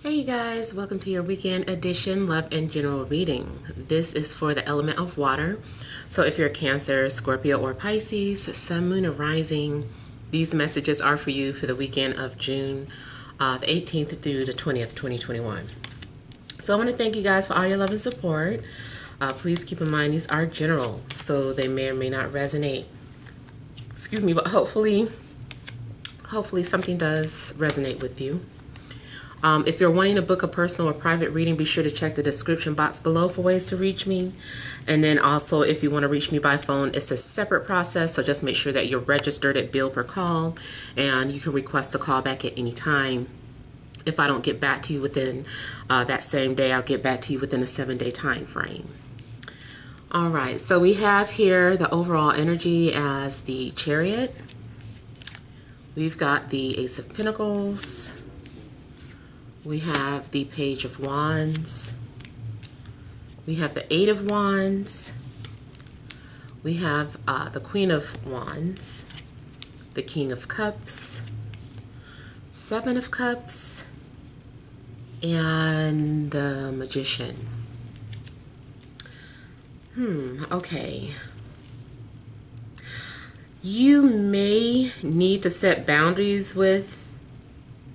Hey you guys, welcome to your weekend edition love and general reading. This is for the element of water. So if you're Cancer, Scorpio, or Pisces, Sun, Moon, or Rising, these messages are for you for the weekend of June uh, the 18th through the 20th, 2021. So I want to thank you guys for all your love and support. Uh, please keep in mind these are general, so they may or may not resonate. Excuse me, but hopefully, hopefully something does resonate with you. Um, if you're wanting to book a personal or private reading, be sure to check the description box below for ways to reach me. And then also, if you want to reach me by phone, it's a separate process. So just make sure that you're registered at bill per call and you can request a call back at any time. If I don't get back to you within uh, that same day, I'll get back to you within a seven day time frame. All right, so we have here the overall energy as the chariot. We've got the Ace of Pentacles we have the Page of Wands. We have the Eight of Wands. We have uh, the Queen of Wands, the King of Cups, Seven of Cups, and the Magician. Hmm, okay. You may need to set boundaries with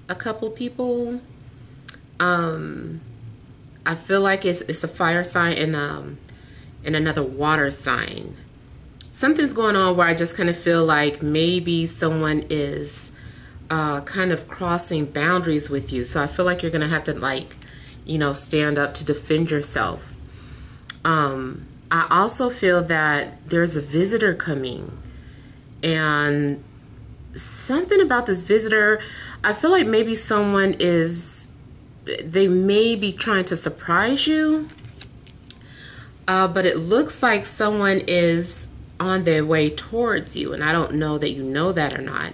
a couple people um, I feel like it's it's a fire sign and um and another water sign. Something's going on where I just kind of feel like maybe someone is uh, kind of crossing boundaries with you. So I feel like you're gonna have to like, you know, stand up to defend yourself. Um, I also feel that there's a visitor coming, and something about this visitor. I feel like maybe someone is they may be trying to surprise you, uh, but it looks like someone is on their way towards you, and I don't know that you know that or not.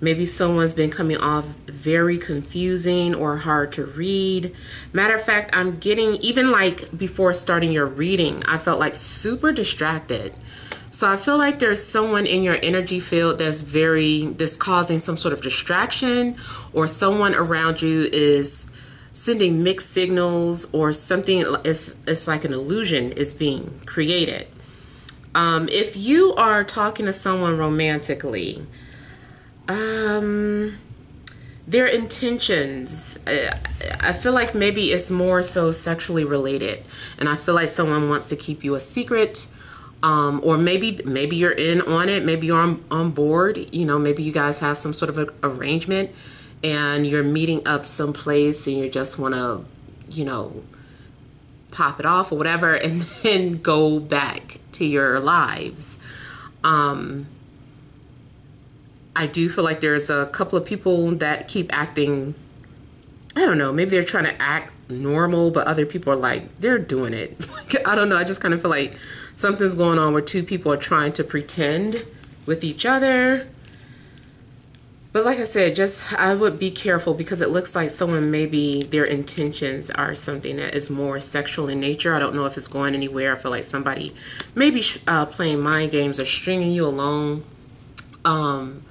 Maybe someone's been coming off very confusing or hard to read. Matter of fact, I'm getting, even like before starting your reading, I felt like super distracted. So I feel like there's someone in your energy field that's very, that's causing some sort of distraction, or someone around you is sending mixed signals or something it's, it's like an illusion is being created. Um, if you are talking to someone romantically um, their intentions uh, i feel like maybe it's more so sexually related and i feel like someone wants to keep you a secret um, or maybe maybe you're in on it maybe you're on, on board you know maybe you guys have some sort of a, arrangement and you're meeting up someplace and you just want to, you know, pop it off or whatever and then go back to your lives. Um, I do feel like there's a couple of people that keep acting, I don't know, maybe they're trying to act normal, but other people are like, they're doing it. I don't know. I just kind of feel like something's going on where two people are trying to pretend with each other but like I said, just I would be careful because it looks like someone maybe their intentions are something that is more sexual in nature. I don't know if it's going anywhere. I feel like somebody maybe uh, playing mind games or stringing you along. Um,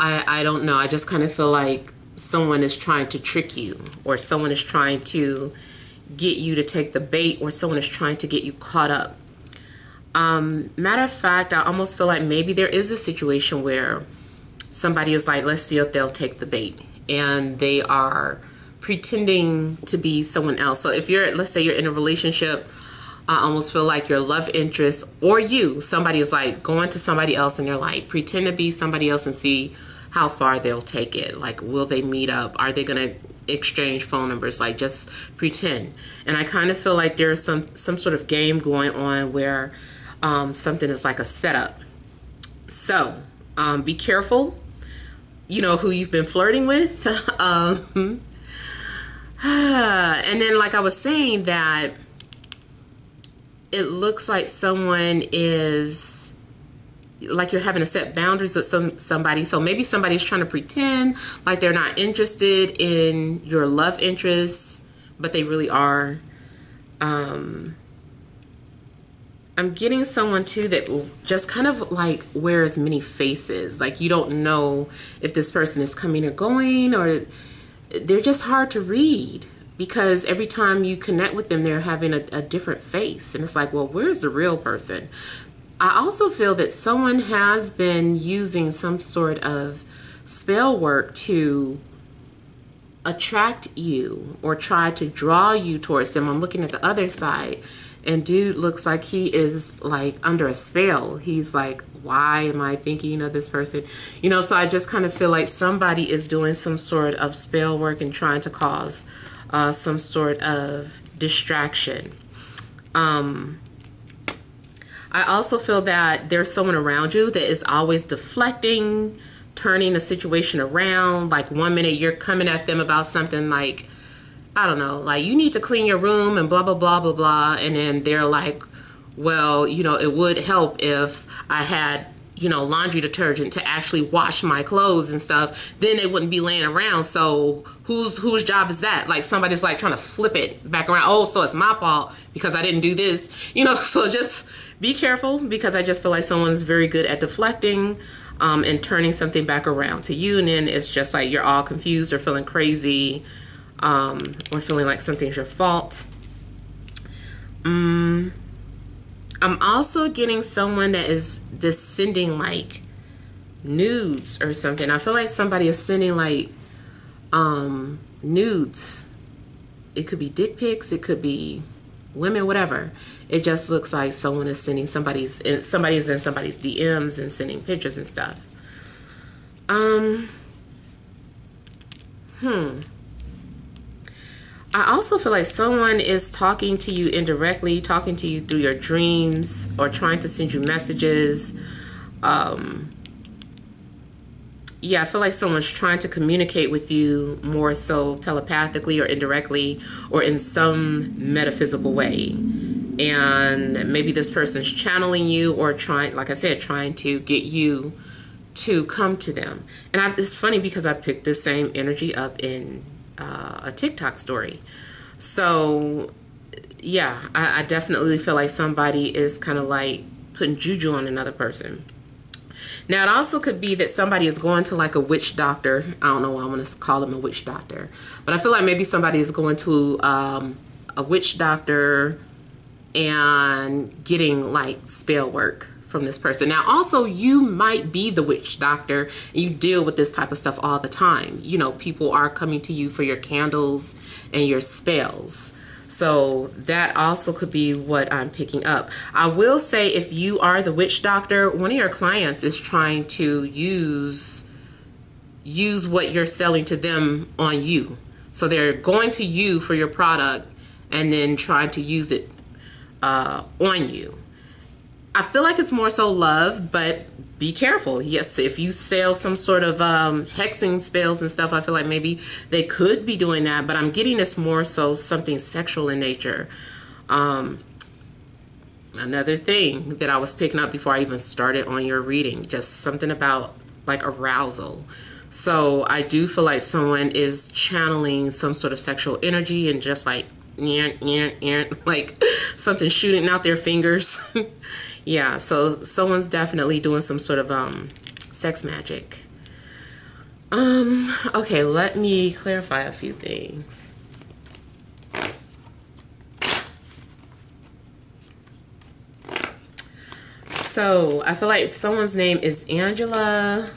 I I don't know. I just kind of feel like someone is trying to trick you, or someone is trying to get you to take the bait, or someone is trying to get you caught up. Um, matter of fact, I almost feel like maybe there is a situation where somebody is like, let's see if they'll take the bait. And they are pretending to be someone else. So if you're, let's say you're in a relationship, I almost feel like your love interest or you, somebody is like going to somebody else and you're like, pretend to be somebody else and see how far they'll take it. Like, will they meet up? Are they going to exchange phone numbers? Like, just pretend. And I kind of feel like there's some, some sort of game going on where um, something is like a setup. So um, be careful you know who you've been flirting with. Um, and then like i was saying that it looks like someone is like you're having to set boundaries with some somebody. So maybe somebody's trying to pretend like they're not interested in your love interests but they really are. Um I'm getting someone too that just kind of like wears many faces. Like you don't know if this person is coming or going, or they're just hard to read because every time you connect with them, they're having a, a different face. And it's like, well, where's the real person? I also feel that someone has been using some sort of spell work to attract you or try to draw you towards them. I'm looking at the other side and dude looks like he is like under a spell. He's like, why am I thinking of this person? You know, so I just kind of feel like somebody is doing some sort of spell work and trying to cause uh, some sort of distraction. Um, I also feel that there's someone around you that is always deflecting, turning a situation around. Like one minute you're coming at them about something like, I don't know, like you need to clean your room and blah, blah, blah, blah, blah. And then they're like, well, you know, it would help if I had you know, laundry detergent to actually wash my clothes and stuff, then they wouldn't be laying around. So whose whose job is that? Like somebody's like trying to flip it back around. Oh, so it's my fault because I didn't do this. You know, so just be careful because I just feel like someone is very good at deflecting um, and turning something back around to you, and then it's just like you're all confused or feeling crazy um, or feeling like something's your fault. Um, I'm also getting someone that is just sending like nudes or something. I feel like somebody is sending like um nudes. It could be dick pics, it could be women, whatever. It just looks like someone is sending somebody's somebody's in somebody's DMs and sending pictures and stuff. Um hmm. I also feel like someone is talking to you indirectly, talking to you through your dreams, or trying to send you messages. Um, yeah, I feel like someone's trying to communicate with you more so telepathically or indirectly or in some metaphysical way. And maybe this person's channeling you or trying, like I said, trying to get you to come to them. And I, it's funny because I picked the same energy up in uh, a TikTok story. So, yeah, I, I definitely feel like somebody is kind of like putting juju on another person. Now, it also could be that somebody is going to like a witch doctor. I don't know why I want to call them a witch doctor, but I feel like maybe somebody is going to um, a witch doctor and getting like spell work from this person. Now, also, you might be the witch doctor. You deal with this type of stuff all the time. You know, people are coming to you for your candles and your spells. So that also could be what I'm picking up. I will say if you are the witch doctor, one of your clients is trying to use use what you're selling to them on you. So they're going to you for your product and then trying to use it uh, on you. I feel like it's more so love, but be careful. Yes, if you sell some sort of um, hexing spells and stuff, I feel like maybe they could be doing that, but I'm getting this more so something sexual in nature. Um, another thing that I was picking up before I even started on your reading, just something about like arousal. So I do feel like someone is channeling some sort of sexual energy and just like like something shooting out their fingers. yeah, so someone's definitely doing some sort of um, sex magic. Um, okay, let me clarify a few things. So, I feel like someone's name is Angela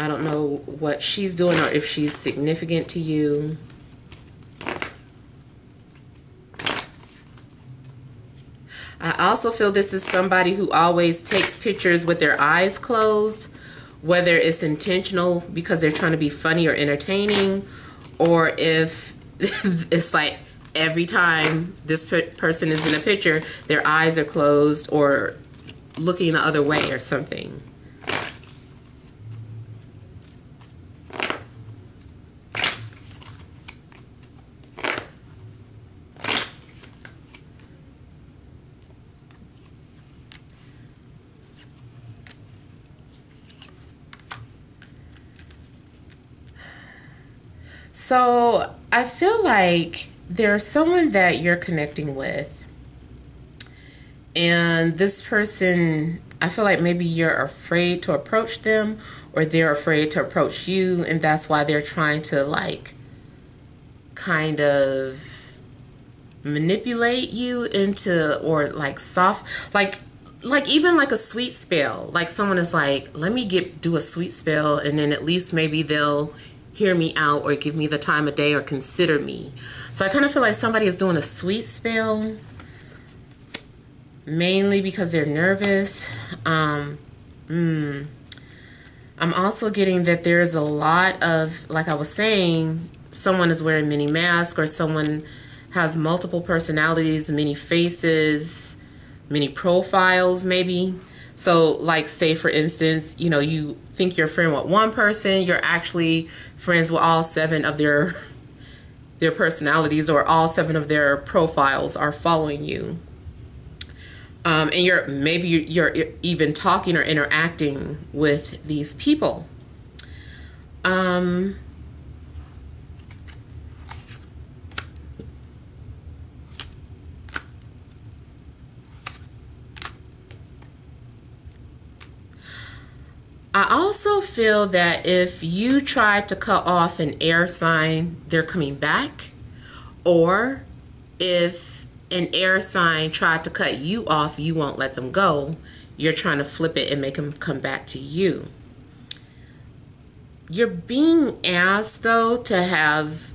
I don't know what she's doing or if she's significant to you. I also feel this is somebody who always takes pictures with their eyes closed, whether it's intentional because they're trying to be funny or entertaining, or if it's like every time this person is in a picture, their eyes are closed or looking the other way or something. So I feel like there's someone that you're connecting with, and this person I feel like maybe you're afraid to approach them or they're afraid to approach you. And that's why they're trying to like kind of manipulate you into or like soft like like even like a sweet spell. Like someone is like let me get do a sweet spell and then at least maybe they'll hear me out or give me the time of day or consider me. So i kind of feel like somebody is doing a sweet spell mainly because they're nervous. Um mm, i'm also getting that there's a lot of like i was saying someone is wearing many masks or someone has multiple personalities many faces many profiles maybe so like say for instance you know you think you're friend with one person you're actually friends with all seven of their their personalities or all seven of their profiles are following you. Um, and you're maybe you're even talking or interacting with these people. Um, I also feel that if you try to cut off an air sign, they're coming back. Or if an air sign tried to cut you off, you won't let them go. You're trying to flip it and make them come back to you. You're being asked, though, to have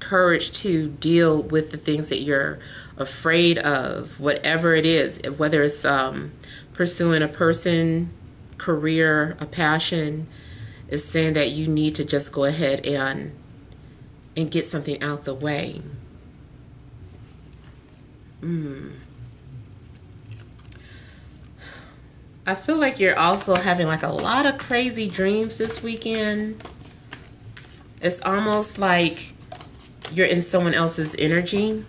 courage to deal with the things that you're afraid of, whatever it is, whether it's um, pursuing a person career, a passion, is saying that you need to just go ahead and and get something out the way. Mm. I feel like you're also having like a lot of crazy dreams this weekend. It's almost like you're in someone else's energy.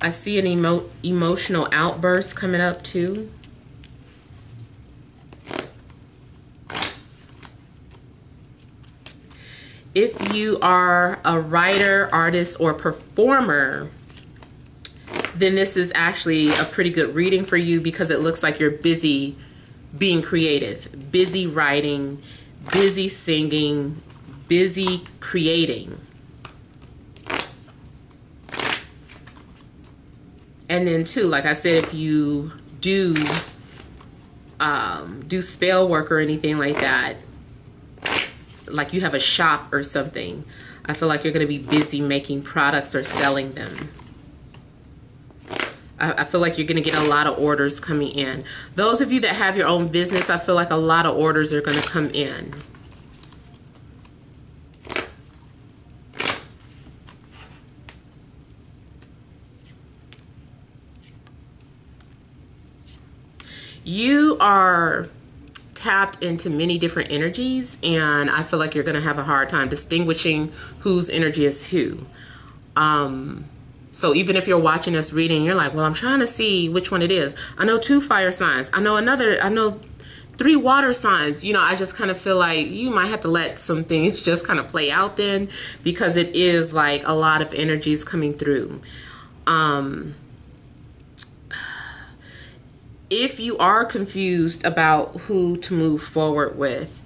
I see an emo emotional outburst coming up too. If you are a writer, artist, or performer, then this is actually a pretty good reading for you because it looks like you're busy being creative, busy writing, busy singing, busy creating. And then too, like I said, if you do um, do spell work or anything like that, like you have a shop or something, I feel like you're going to be busy making products or selling them. I, I feel like you're going to get a lot of orders coming in. Those of you that have your own business, I feel like a lot of orders are going to come in. You are tapped into many different energies, and I feel like you're going to have a hard time distinguishing whose energy is who. Um, so even if you're watching this reading, you're like, well, I'm trying to see which one it is. I know two fire signs. I know another, I know three water signs. You know, I just kind of feel like you might have to let some things just kind of play out then because it is like a lot of energies coming through. Um, if you are confused about who to move forward with,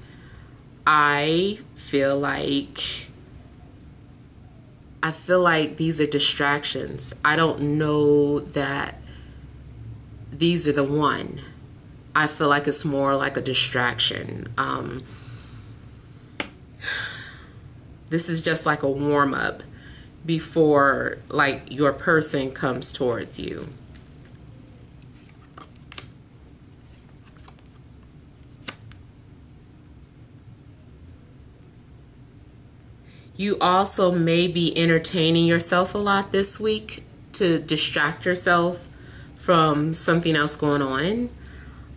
I feel like I feel like these are distractions. I don't know that these are the one. I feel like it's more like a distraction. Um, this is just like a warm up before like your person comes towards you. You also may be entertaining yourself a lot this week to distract yourself from something else going on.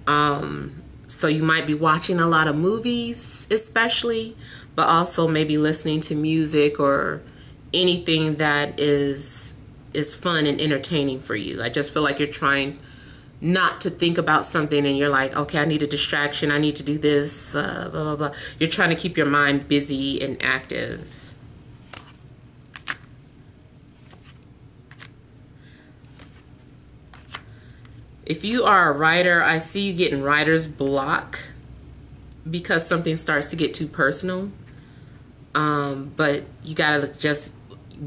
Um, so you might be watching a lot of movies, especially, but also maybe listening to music or anything that is is fun and entertaining for you. I just feel like you're trying not to think about something and you're like, okay, I need a distraction. I need to do this, uh, blah, blah, blah. You're trying to keep your mind busy and active. If you are a writer, I see you getting writer's block because something starts to get too personal. Um, but you gotta just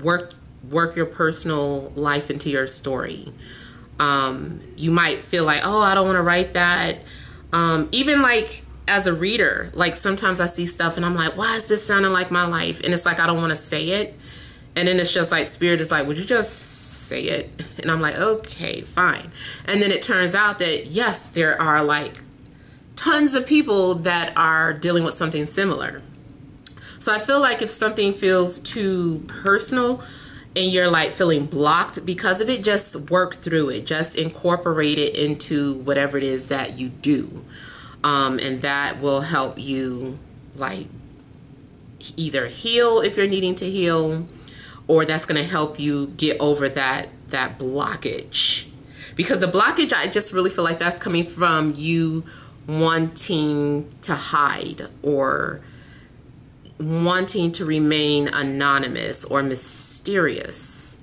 work work your personal life into your story. Um, you might feel like, oh, I don't want to write that. Um, even like as a reader, like sometimes I see stuff and I'm like, why is this sounding like my life? And it's like I don't want to say it. And then it's just like spirit is like, would you just say it? And I'm like, okay, fine. And then it turns out that yes, there are like tons of people that are dealing with something similar. So I feel like if something feels too personal and you're like feeling blocked because of it, just work through it. Just incorporate it into whatever it is that you do. Um, and that will help you like either heal if you're needing to heal or that's going to help you get over that that blockage. Because the blockage i just really feel like that's coming from you wanting to hide or wanting to remain anonymous or mysterious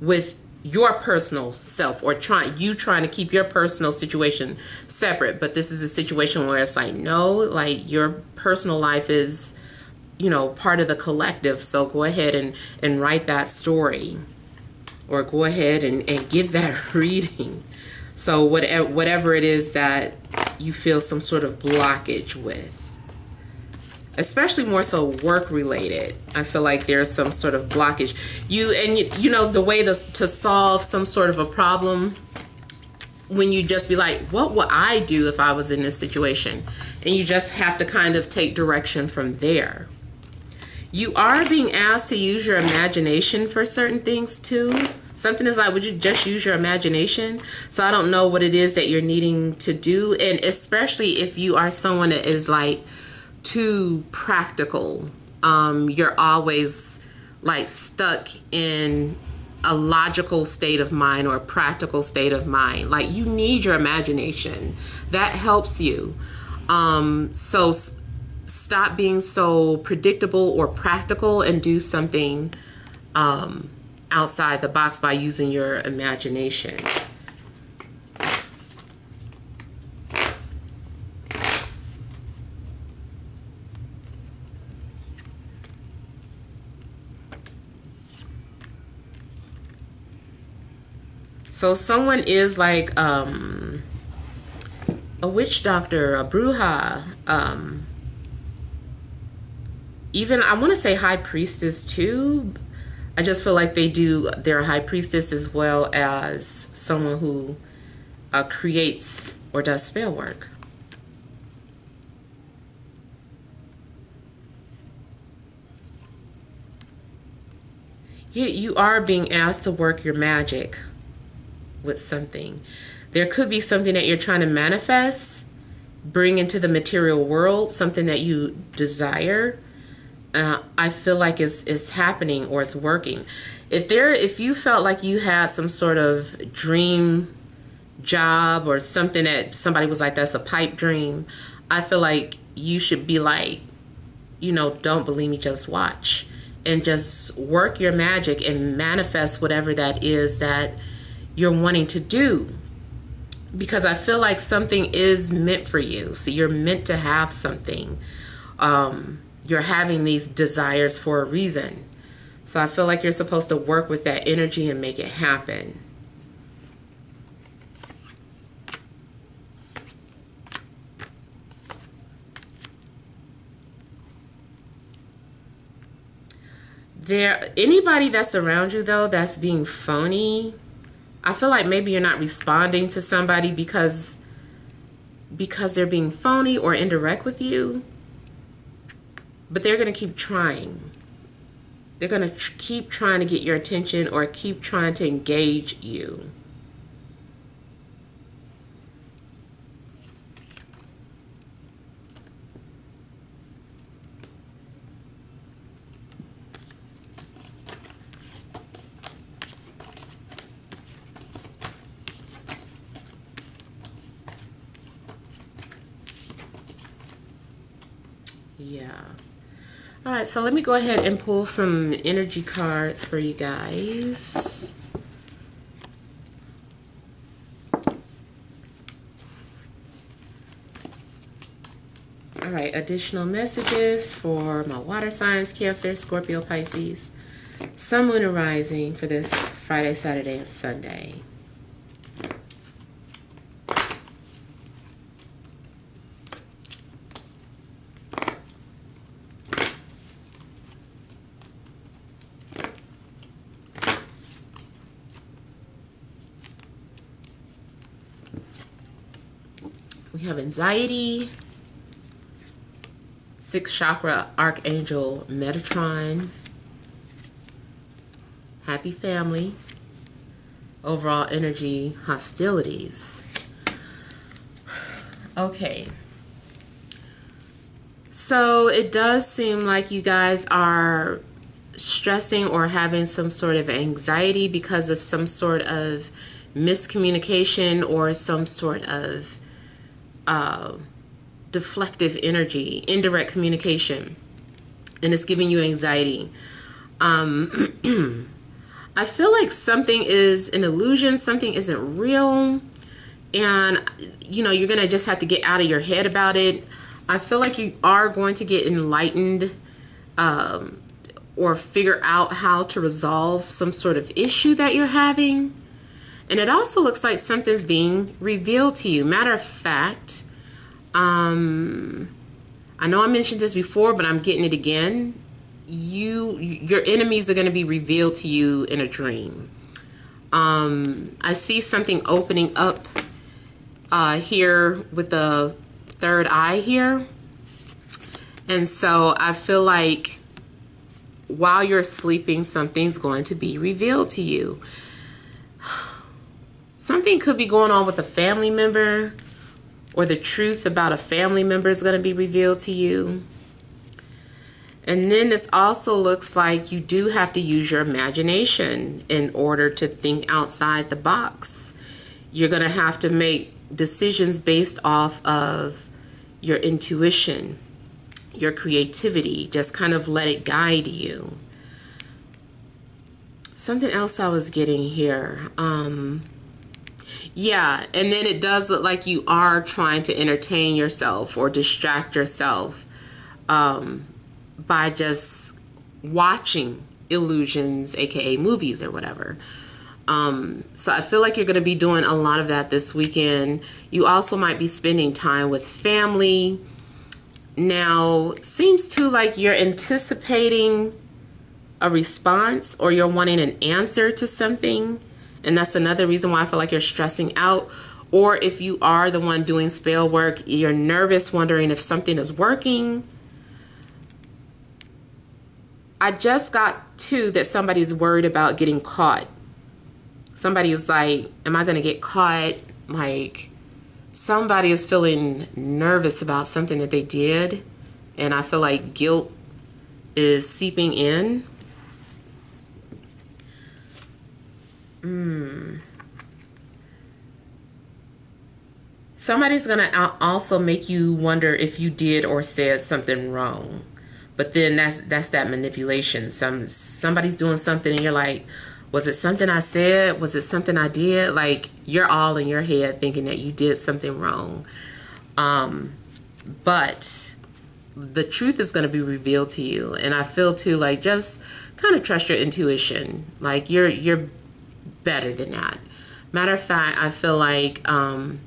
with your personal self or trying you trying to keep your personal situation separate. But this is a situation where it's like no like your personal life is you know part of the collective. So go ahead and and write that story. Or go ahead and, and give that reading. So whatever whatever it is that you feel some sort of blockage with. Especially more so work related. I feel like there's some sort of blockage. You and you, you know the way to, to solve some sort of a problem when you just be like what would i do if i was in this situation? And you just have to kind of take direction from there you are being asked to use your imagination for certain things too something is like would you just use your imagination so i don't know what it is that you're needing to do and especially if you are someone that is like too practical. Um, you're always like stuck in a logical state of mind or a practical state of mind. Like you need your imagination. That helps you. Um, so stop being so predictable or practical and do something um, outside the box by using your imagination. So someone is like um, a witch doctor, a bruja, um, even I want to say high priestess too. I just feel like they do. They're a high priestess as well as someone who uh, creates or does spell work. You, you are being asked to work your magic with something. There could be something that you're trying to manifest, bring into the material world, something that you desire. Uh, I feel like is is happening or it's working. If there, if you felt like you had some sort of dream job or something that somebody was like that's a pipe dream, I feel like you should be like, you know, don't believe me, just watch and just work your magic and manifest whatever that is that you're wanting to do because I feel like something is meant for you. So you're meant to have something. Um, you're having these desires for a reason. So I feel like you're supposed to work with that energy and make it happen. There anybody that's around you though that's being phony I feel like maybe you're not responding to somebody because because they're being phony or indirect with you. But they're going to keep trying. They're going to tr- keep trying to get your attention or keep trying to engage you. so let me go ahead and pull some energy cards for you guys. All right, additional messages for my water signs, Cancer, Scorpio, Pisces, Sun, Moon, and Rising for this Friday, Saturday, and Sunday. Anxiety, sixth chakra archangel Metatron, happy family, overall energy hostilities. Okay. So it does seem like you guys are stressing or having some sort of anxiety because of some sort of miscommunication or some sort of uh, deflective energy, indirect communication, and it's giving you anxiety. Um, I feel like something is an illusion, something isn't real, and you know, you're gonna just have to get out of your head about it. I feel like you are going to get enlightened um, or figure out how to resolve some sort of issue that you're having. And it also looks like something's being revealed to you. Matter of fact, um, I know I mentioned this before, but I'm getting it again. You, your enemies are going to be revealed to you in a dream. Um, I see something opening up uh, here with the third eye here. And so I feel like while you're sleeping, something's going to be revealed to you. Something could be going on with a family member, or the truth about a family member is going to be revealed to you. And then this also looks like you do have to use your imagination in order to think outside the box. You're going to have to make decisions based off of your intuition, your creativity. Just kind of let it guide you. Something else I was getting here. Um, yeah, and then it does look like you are trying to entertain yourself or distract yourself um, by just watching illusions, aka movies or whatever. Um, so I feel like you're going to be doing a lot of that this weekend. You also might be spending time with family. Now, seems to like you're anticipating a response or you're wanting an answer to something. And that's another reason why I feel like you're stressing out. Or if you are the one doing spell work, you're nervous, wondering if something is working. I just got two that somebody's worried about getting caught somebody's like, Am I going to get caught? Like, somebody is feeling nervous about something that they did, and I feel like guilt is seeping in. Hmm. Somebody's going to also make you wonder if you did or said something wrong. But then that's that's that manipulation. Some somebody's doing something and you're like, was it something I said? Was it something I did? Like you're all in your head thinking that you did something wrong. Um, but the truth is going to be revealed to you. And I feel too like just kind of trust your intuition. Like you're you're better than that. Matter of fact, I feel like um,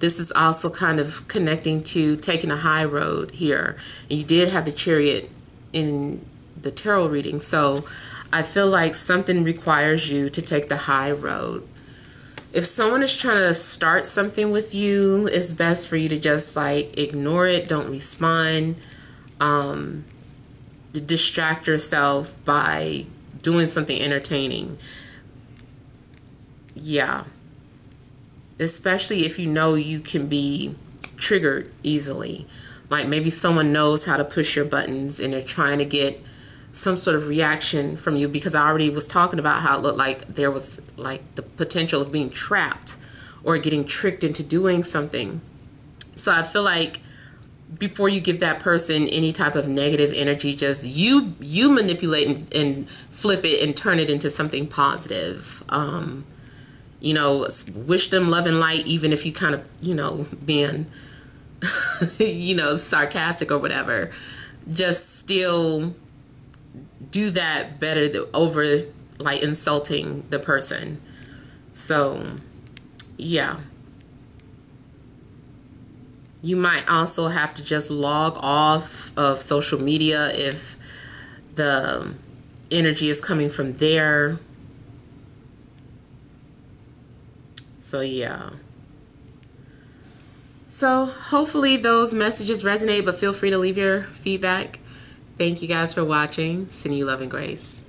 this is also kind of connecting to taking a high road here. You did have the chariot in the tarot reading. So I feel like something requires you to take the high road. If someone is trying to start something with you, it's best for you to just like ignore it, don't respond, um, distract yourself by doing something entertaining. Yeah. Especially if you know you can be triggered easily. Like maybe someone knows how to push your buttons and they're trying to get some sort of reaction from you because I already was talking about how it looked like there was like the potential of being trapped or getting tricked into doing something. So I feel like before you give that person any type of negative energy, just you you manipulate and, and flip it and turn it into something positive. Um, you know, wish them love and light, even if you kind of you know being you know, sarcastic or whatever, just still do that better over like insulting the person. So, yeah. You might also have to just log off of social media if the energy is coming from there. So, yeah. So, hopefully, those messages resonate, but feel free to leave your feedback. Thank you guys for watching. Send you love and grace.